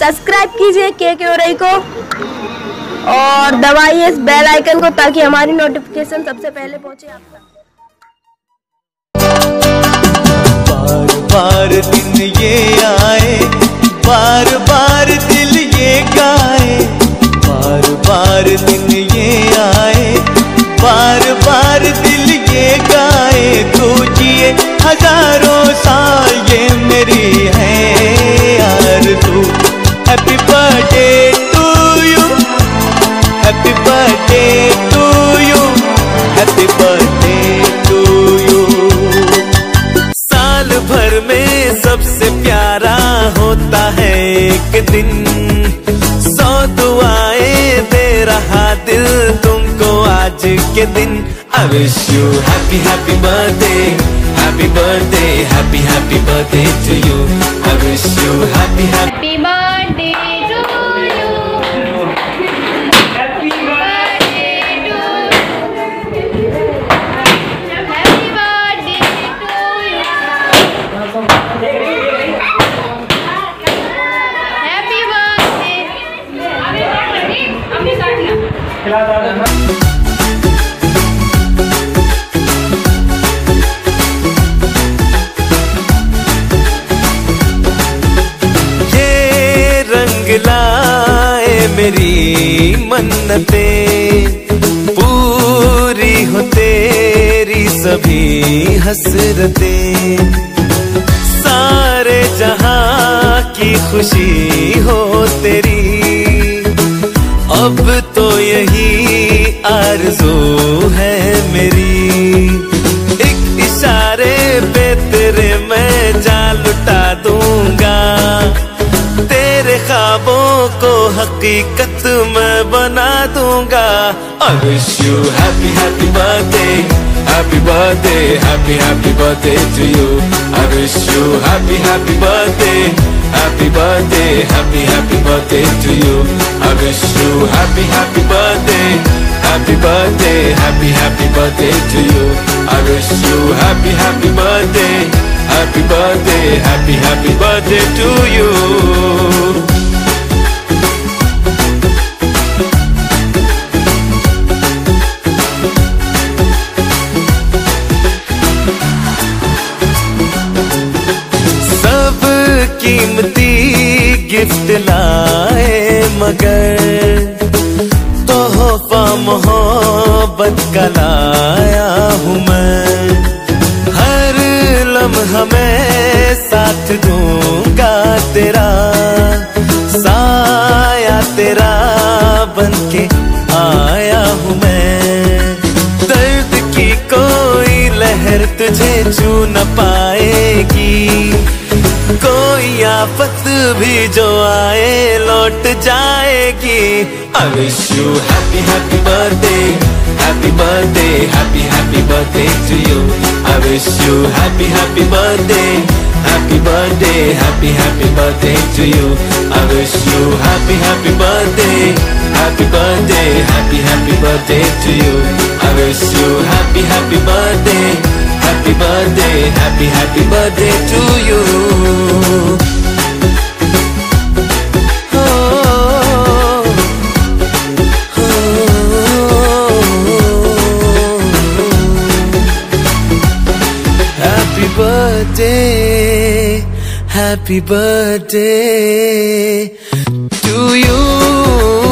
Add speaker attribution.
Speaker 1: Subscribe कीजिए के के रही को और दबाइए इस बेल आइकन को ताकि हमारी नोटिफिकेशन सबसे पहले पहुँचे आप तक।
Speaker 2: बार बार दिन ये आए बार बार दिल ये गाए बार बार दिन ये आए बार बार दिल ये गाए तू जिए हज़ारों साल ये मेरी है यार तू। Happy birthday to you happy birthday to you happy birthday to you साल भर में सबसे प्यारा होता है एक दिन सौ दुआएँ दे रहा दिल तुमको आज के दिन I wish you happy happy birthday happy birthday happy happy birthday to you I wish you happy happy
Speaker 3: Happy
Speaker 2: रंग लाए मेरी मन्नते, पूरी हो तेरी सभी हसरते। सारे जहाँ की खुशी हो तेरी अब तो यही आरज़ू हकीकत मैं बना दूँगा I wish you happy happy birthday happy birthday happy happy birthday to you I wish you happy happy birthday happy birthday happy happy birthday to you I wish you happy happy birthday happy birthday happy happy birthday to you I wish you happy happy birthday happy birthday happy happy birthday to you मगर तोहफा मोहब्बत का लाया हूँ मैं। हर लम्हा मैं साथ दूँगा तेरा। साया तेरा बन के आया हूँ मैं। दर्द की कोई लहर तुझे छू न पाएगी। कोई आफत भी जो आए लौट जाएगी I wish you happy happy birthday happy birthday happy happy birthday to you I wish you happy happy birthday happy birthday happy happy birthday to you I wish you happy happy birthday happy birthday happy happy birthday to you I wish you happy happy birthday happy birthday happy happy birthday to birthday, happy birthday to you.